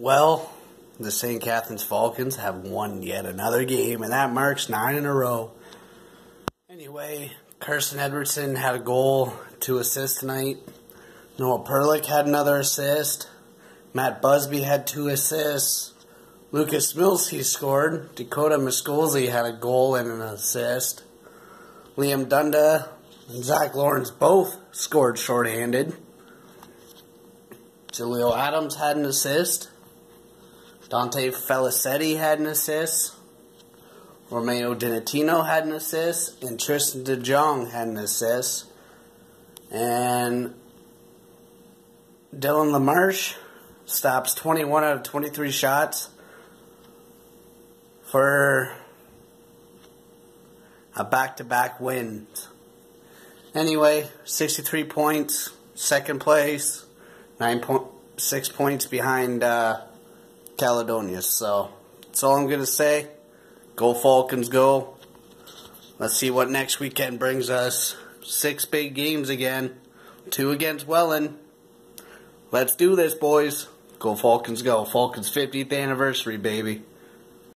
Well, the St. Catharines Falcons have won yet another game, and that marks nine in a row. Anyway, Carson Edwardson had a goal, two assists tonight. Noah Perlick had another assist. Matt Busby had two assists. Lucas Milsey scored. Dakota Miskolzy had a goal and an assist. Liam Dunda and Zach Lawrence both scored shorthanded. Julio Adams had an assist. Dante Felicetti had an assist. Romeo Dinatino had an assist. And Tristan DeJong had an assist. And Dylan LaMarche stops 21 out of 23 shots for a back to back win. Anyway, 63 points, second place, 9.6 points behind. Uh, Caledonia. So that's all I'm going to say. Go Falcons, go. Let's see what next weekend brings us. Six big games again. Two against Welland. Let's do this, boys. Go Falcons, go. Falcons 50th anniversary, baby.